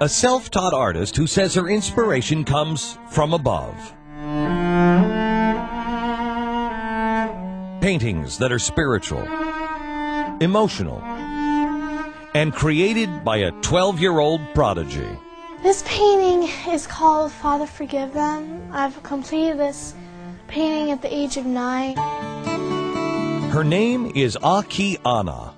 A self taught artist who says her inspiration comes from above. Paintings that are spiritual, emotional, and created by a 12 year old prodigy. This painting is called Father Forgive Them. I've completed this painting at the age of nine. Her name is Akiane.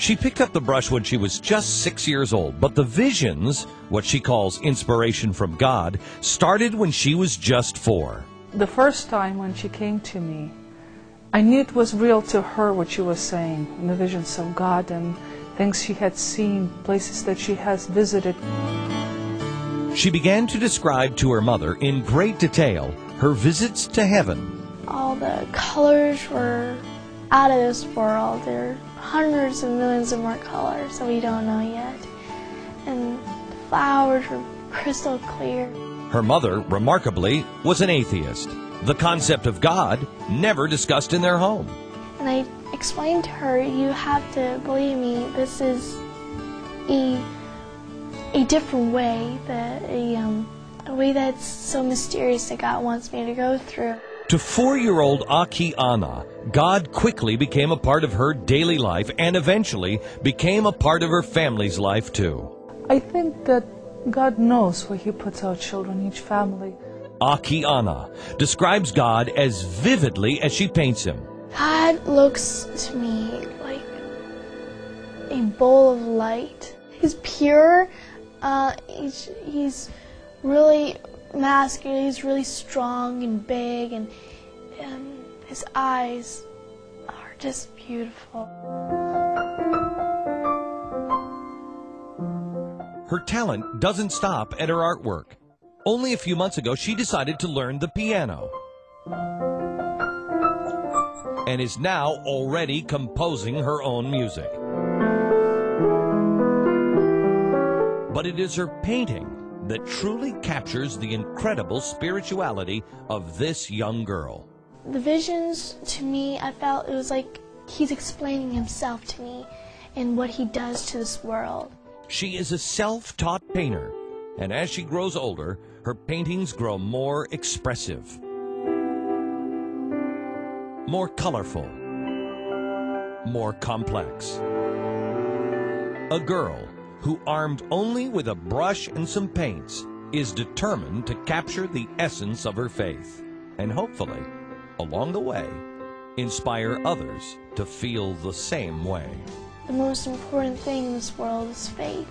She picked up the brush when she was just six years old, but the visions, what she calls inspiration from God, started when she was just four. The first time when she came to me, I knew it was real to her what she was saying, and the visions of God and things she had seen, places that she has visited. She began to describe to her mother in great detail her visits to heaven. All the colors were out of this world. There are hundreds of millions of more colors that we don't know yet. And the flowers were crystal clear. Her mother, remarkably, was an atheist. The concept of God never discussed in their home. And I explained to her, you have to believe me, this is a, a different way, that a, um, a way that's so mysterious that God wants me to go through. To four year old Akiane, God quickly became a part of her daily life and eventually became a part of her family's life too. I think that God knows where He puts our children, each family. Akiane describes God as vividly as she paints him. God looks to me like a bowl of light. He's pure. Uh, he's, he's really masculine. He's really strong and big, and, and his eyes are just beautiful. Her talent doesn't stop at her artwork. Only a few months ago, she decided to learn the piano. And is now already composing her own music. But it is her painting that truly captures the incredible spirituality of this young girl. The visions, to me, I felt it was like he's explaining himself to me and what he does to this world. She is a self taught painter, and as she grows older, her paintings grow more expressive, more colorful, more complex. A girl who, armed only with a brush and some paints, is determined to capture the essence of her faith and hopefully, along the way, inspire others to feel the same way. The most important thing in this world is faith.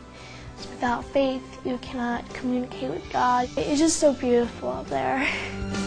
Without faith, you cannot communicate with God. It's just so beautiful up there.